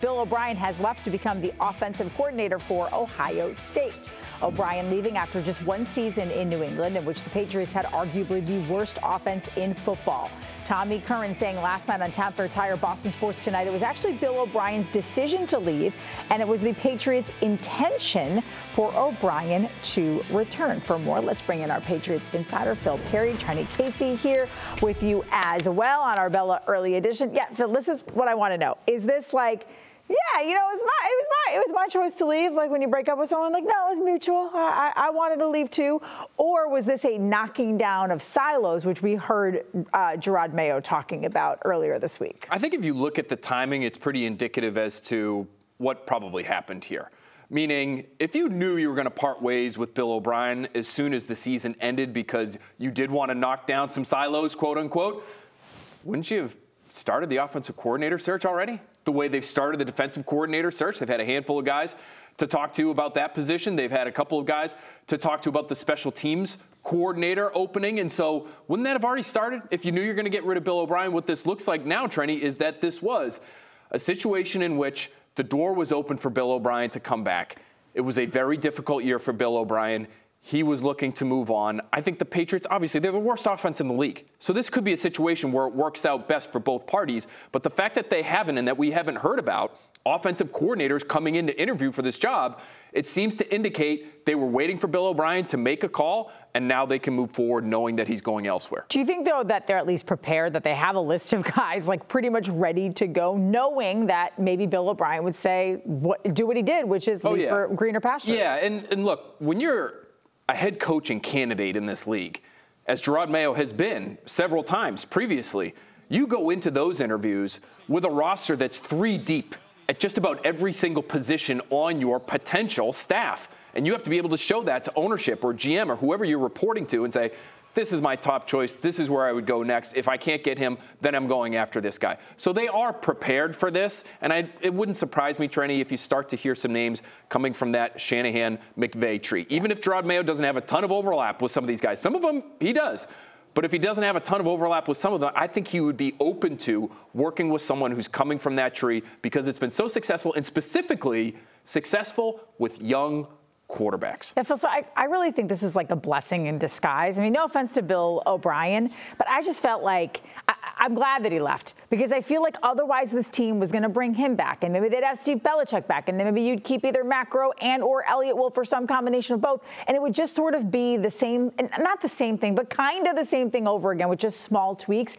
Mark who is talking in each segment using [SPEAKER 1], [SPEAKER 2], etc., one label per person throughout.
[SPEAKER 1] Bill O'Brien has left to become the offensive coordinator for Ohio State. O'Brien leaving after just one season in New England, in which the Patriots had arguably the worst offense in football. Tommy Curran saying last night on Tap for Tire Boston Sports Tonight it was actually Bill O'Brien's decision to leave, and it was the Patriots' intention for O'Brien to return. For more, let's bring in our Patriots insider, Phil Perry. Trenni Casey here with you as well on Arbella Early Edition. Yeah, Phil, this is what I want to know. Is this like yeah, you know, it was my it was my it was my choice to leave. Like when you break up with someone, like no, it was mutual. I, I wanted to leave too. Or was this a knocking down of silos, which we heard uh, Jerod Mayo talking about earlier this week?
[SPEAKER 2] I think if you look at the timing, it's pretty indicative as to what probably happened here. Meaning, if you knew you were going to part ways with Bill O'Brien as soon as the season ended because you did want to knock down some silos, quote unquote, wouldn't you have started the offensive coordinator search already? The way they've started the defensive coordinator search. They've had a handful of guys to talk to about that position. They've had a couple of guys to talk to about the special teams coordinator opening. And so, wouldn't that have already started if you knew you're going to get rid of Bill O'Brien? What this looks like now, Trenni, is that this was a situation in which the door was open for Bill O'Brien to come back. It was a very difficult year for Bill O'Brien. He was looking to move on. I think the Patriots, obviously, they're the worst offense in the league. So this could be a situation where it works out best for both parties. But the fact that they haven't and that we haven't heard about offensive coordinators coming in to interview for this job, it seems to indicate they were waiting for Bill O'Brien to make a call, and now they can move forward knowing that he's going elsewhere.
[SPEAKER 1] Do you think, though, that they're at least prepared, that they have a list of guys like pretty much ready to go, knowing that maybe Bill O'Brien would say, what, do what he did, which is oh, leave yeah. for greener pastures?
[SPEAKER 2] Yeah, and, and look, when you're a head coaching candidate in this league, as Jerod Mayo has been several times previously, you go into those interviews with a roster that's three deep at just about every single position on your potential staff. And you have to be able to show that to ownership or GM or whoever you're reporting to and say, this is my top choice. This is where I would go next. If I can't get him, then I'm going after this guy. So they are prepared for this. And I, it wouldn't surprise me, Trenni, if you start to hear some names coming from that Shanahan McVay tree. Even if Jerod Mayo doesn't have a ton of overlap with some of these guys, some of them he does. But if he doesn't have a ton of overlap with some of them, I think he would be open to working with someone who's coming from that tree because it's been so successful and specifically successful with young quarterbacks.
[SPEAKER 1] Yeah, Phil, so I, I really think this is like a blessing in disguise. I mean, no offense to Bill O'Brien, but I just felt like I, am glad that he left because I feel like otherwise this team was going to bring him back, and maybe they'd have Steve Belichick back, and then maybe you'd keep either Matt Groh and or Eliot Wolf or some combination of both, and it would just sort of be the same, not the same thing, but kind of the same thing over again with just small tweaks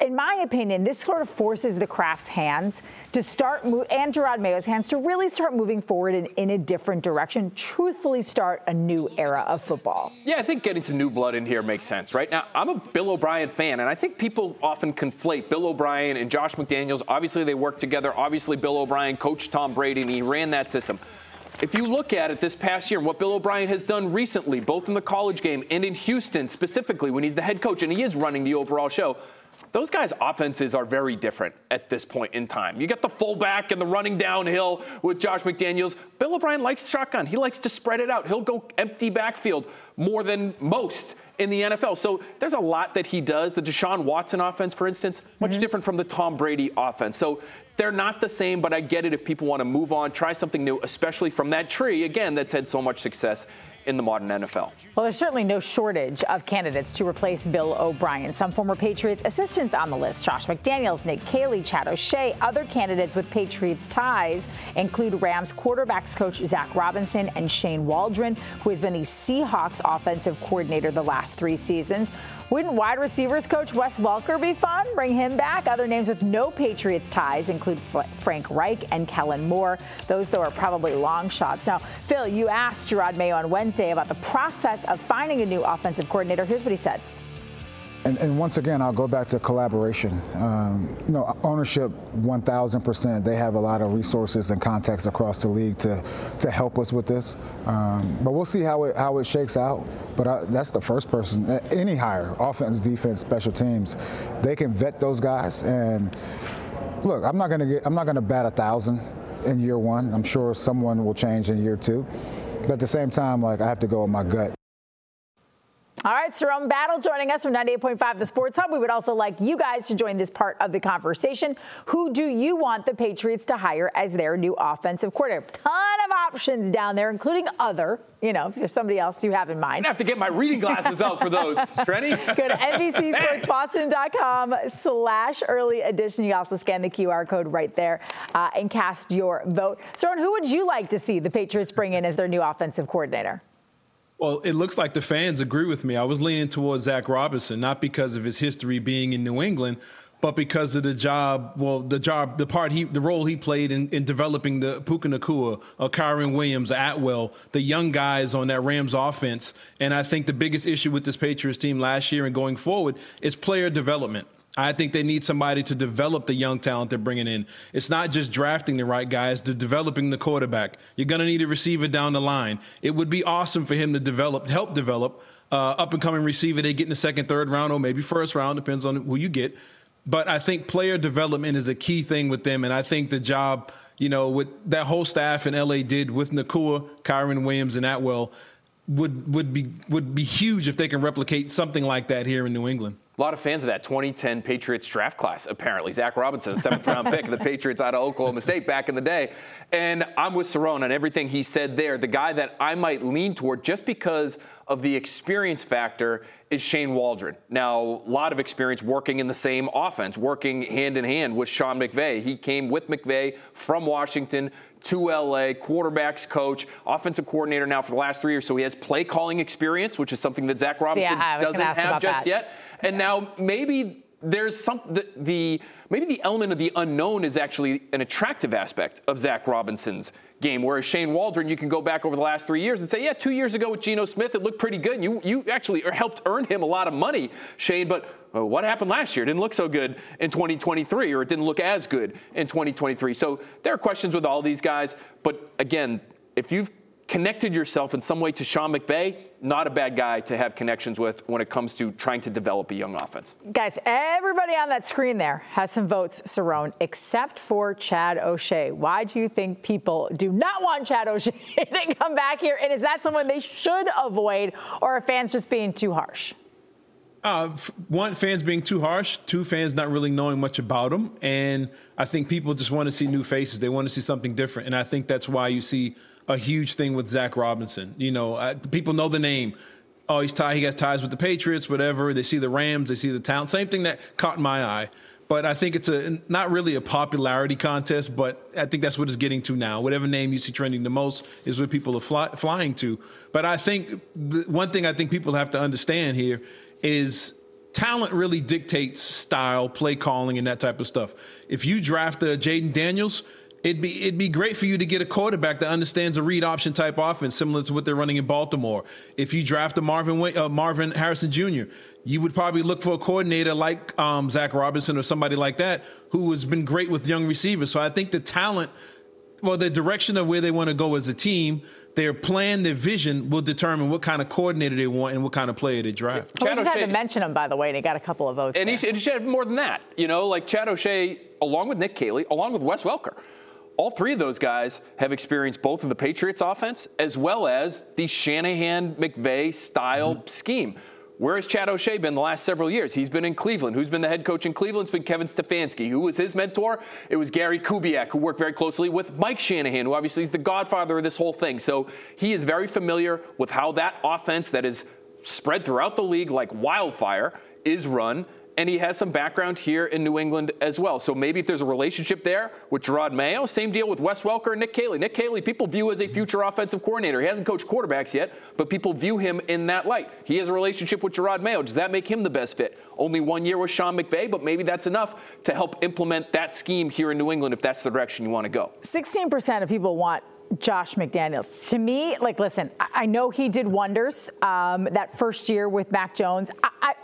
[SPEAKER 1] in my opinion, this sort of forces the Krafts' hands to start, and Jerod Mayo's hands to really start moving forward in, in a different direction, truthfully start a new era of football.
[SPEAKER 2] Yeah, I think getting some new blood in here makes sense, right? Now, I'm a Bill O'Brien fan, and I think people often conflate Bill O'Brien and Josh McDaniels. Obviously, they work together. Obviously, Bill O'Brien coached Tom Brady, and he ran that system. If you look at it this past year and what Bill O'Brien has done recently, both in the college game and in Houston specifically, when he's the head coach and he is running the overall show, those guys' offenses are very different at this point in time. You get the fullback and the running downhill with Josh McDaniels. Bill O'Brien likes shotgun. He likes to spread it out. He'll go empty backfield more than most in the NFL. So there's a lot that he does. The Deshaun Watson offense, for instance, much mm-hmm. different from the Tom Brady offense. So they're not the same, but I get it if people want to move on, try something new, especially from that tree, again, that's had so much success in the modern NFL.
[SPEAKER 1] Well, there's certainly no shortage of candidates to replace Bill O'Brien. Some former Patriots assistants on the list Josh McDaniels, Nick Caley, Chad O'Shea. Other candidates with Patriots ties include Rams quarterbacks coach Zach Robinson and Shane Waldron, who has been the Seahawks offensive coordinator the last three seasons. Wouldn't wide receivers coach Wes Welker be fun? Bring him back. Other names with no Patriots ties include Frank Reich and Kellen Moore. Those, though, are probably long shots. Now, Phil, you asked Jerod Mayo on Wednesday about the process of finding a new offensive coordinator. Here's what he said.
[SPEAKER 3] And, and, once again, I'll go back to collaboration. Um, you know, ownership, 1,000%. They have a lot of resources and contacts across the league to to help us with this. Um, but we'll see how it how it shakes out. But I, that's the first person. Any hire, offense, defense, special teams, they can vet those guys. And look, I'm not going to get. I'm not going to bat a thousand in year one. I'm sure someone will change in year two. But at the same time, like I have to go with my gut.
[SPEAKER 1] All right, Cerrone Battle joining us from 98.5 The Sports Hub. We would also like you guys to join this part of the conversation. Who do you want the Patriots to hire as their new offensive coordinator? Ton of options down there, including other. You know, if there's somebody else you have in mind.
[SPEAKER 2] I have to get my reading glasses out for those, Trenni.
[SPEAKER 1] Go to NBCSportsBoston.com slash early edition. You also scan the QR code right there uh, and cast your vote. Cerrone, who would you like to see the Patriots bring in as their new offensive coordinator?
[SPEAKER 4] Well, it looks like the fans agree with me. I was leaning towards Zach Robinson, not because of his history being in New England, but because of the job, well, the job, the part he, the role he played in, in developing the Puka Nacua, uh, Kyren Williams, Atwell, the young guys on that Rams offense. And I think the biggest issue with this Patriots team last year and going forward is player development. I think they need somebody to develop the young talent they're bringing in. It's not just drafting the right guys, they're developing the quarterback. You're going to need a receiver down the line. It would be awesome for him to develop, help develop uh, up and coming receiver they get in the second, third round, or maybe first round, depends on who you get. But I think player development is a key thing with them, and I think the job, you know, with that whole staff in LA did with Nacua, Kyren Williams, and Atwell would would be would be huge if they can replicate something like that here in New England.
[SPEAKER 2] A lot of fans of that 2010 Patriots draft class, apparently. Zach Robinson, seventh round pick of the Patriots out of Oklahoma State back in the day. And I'm with Cerrone on everything he said there. The guy that I might lean toward just because of the experience factor is Shane Waldron. Now, a lot of experience working in the same offense, working hand in hand with Sean McVay. He came with McVay from Washington to LA, quarterbacks coach, offensive coordinator now for the last three years. So he has play calling experience, which is something that Zach Robinson
[SPEAKER 1] yeah,
[SPEAKER 2] doesn't have just
[SPEAKER 1] that.
[SPEAKER 2] yet. And now maybe there's some the, the, maybe the element of the unknown is actually an attractive aspect of Zach Robinson's game. Whereas Shane Waldron, you can go back over the last three years and say, yeah, two years ago with Geno Smith, it looked pretty good. You you actually helped earn him a lot of money, Shane. But uh, what happened last year? It didn't look so good in 2023, or it didn't look as good in 2023. So there are questions with all these guys. But again, if you've connected yourself in some way to Sean McVay, not a bad guy to have connections with when it comes to trying to develop a young offense.
[SPEAKER 1] Guys, everybody on that screen there has some votes, Cerrone, except for Chad O'Shea. Why do you think people do not want Chad O'Shea to come back here? And is that someone they should avoid, or are fans just being too harsh?
[SPEAKER 4] Uh, one, fans being too harsh. Two, fans not really knowing much about him. And I think people just want to see new faces. They want to see something different. And I think that's why you see a huge thing with Zach Robinson. You know, I, people know the name. Oh, he's tied. He has ties with the Patriots. Whatever. They see the Rams. They see the talent. Same thing that caught my eye. But I think it's a not really a popularity contest, but I think that's what it's getting to now. Whatever name you see trending the most is what people are fly, flying to. But I think the, one thing I think people have to understand here is talent really dictates style, play calling, and that type of stuff. If you draft uh, a Jayden Daniels, It'd be it'd be great for you to get a quarterback that understands a read option type offense, similar to what they're running in Baltimore. If you draft a Marvin uh, Marvin Harrison Jr., you would probably look for a coordinator like um, Zac Robinson or somebody like that who has been great with young receivers. So I think the talent, well, the direction of where they want to go as a team, their plan, their vision will determine what kind of coordinator they want and what kind of player they draft.
[SPEAKER 1] Yeah. just had to mention him, by the way, and he got a couple of votes.
[SPEAKER 2] And there. he should have more than that. You know, like Chad O'Shea, along with Nick Caley, along with Wes Welker all three of those guys have experienced both of the Patriots offense as well as the Shanahan McVay style mm-hmm. scheme. Where has Chad O'Shea been the last several years? He's been in Cleveland. Who's been the head coach in Cleveland? It's been Kevin Stefanski. Who was his mentor? It was Gary Kubiak, who worked very closely with Mike Shanahan, who obviously is the godfather of this whole thing. So he is very familiar with how that offense that is spread throughout the league like wildfire is run and he has some background here in New England as well. So maybe if there's a relationship there with Jerod Mayo, same deal with Wes Welker and Nick Caley. Nick Caley, people view as a future offensive coordinator. He hasn't coached quarterbacks yet, but people view him in that light. He has a relationship with Jerod Mayo. Does that make him the best fit? Only one year with Sean McVay, but maybe that's enough to help implement that scheme here in New England if that's the direction you want to go.
[SPEAKER 1] 16% of people want Josh McDaniels. To me, like, listen, I know he did wonders um, that first year with Mac Jones. I, I,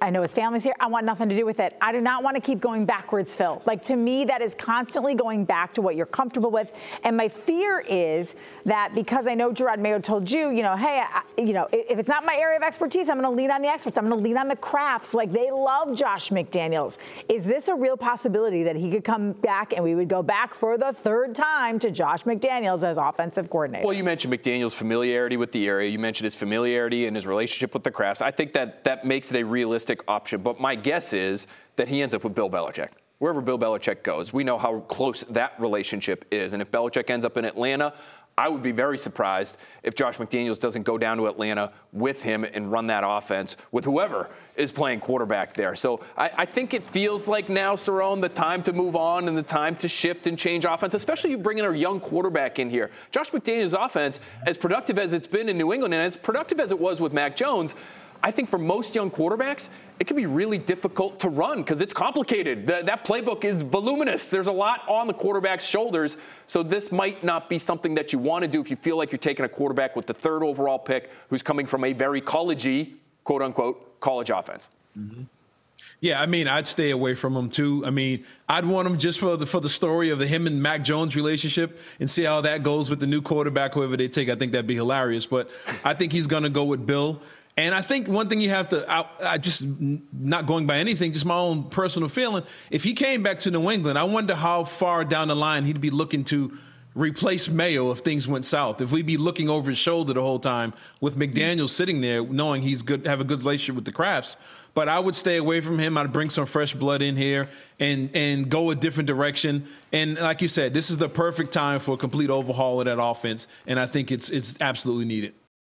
[SPEAKER 1] I know his family's here. I want nothing to do with it. I do not want to keep going backwards, Phil. Like to me, that is constantly going back to what you're comfortable with. And my fear is that because I know Jerod Mayo told you, you know, hey, I, you know, if it's not my area of expertise, I'm going to lean on the experts. I'm going to lean on the Krafts. Like they love Josh McDaniels. Is this a real possibility that he could come back and we would go back for the third time to Josh McDaniels as offensive coordinator?
[SPEAKER 2] Well, you mentioned McDaniels' familiarity with the area. You mentioned his familiarity and his relationship with the Krafts. I think that that makes it a realistic option. But my guess is that he ends up with Bill Belichick. Wherever Bill Belichick goes, we know how close that relationship is. And if Belichick ends up in Atlanta, I would be very surprised if Josh McDaniels doesn't go down to Atlanta with him and run that offense with whoever is playing quarterback there. So I, I think it feels like now, Cerrone, the time to move on and the time to shift and change offense, especially you bringing a young quarterback in here. Josh McDaniels' offense, as productive as it's been in New England and as productive as it was with Mac Jones, I think for most young quarterbacks, it can be really difficult to run because it's complicated. The, that playbook is voluminous. There's a lot on the quarterback's shoulders. So this might not be something that you want to do if you feel like you're taking a quarterback with the third overall pick who's coming from a very collegey, quote unquote, college offense.
[SPEAKER 4] Mm-hmm. Yeah, I mean, I'd stay away from him too. I mean, I'd want him just for the for the story of the him and Mac Jones relationship and see how that goes with the new quarterback, whoever they take. I think that'd be hilarious. But I think he's going to go with Bill. And I think one thing you have to, I, I, just not going by anything, just my own personal feeling. If he came back to New England, I wonder how far down the line he'd be looking to replace Mayo if things went south. If we'd be looking over his shoulder the whole time with McDaniel sitting there, knowing he's good, have a good relationship with the Krafts. But I would stay away from him. I'd bring some fresh blood in here and and go a different direction. And like you said, this is the perfect time for a complete overhaul of that offense. And I think it's it's absolutely needed.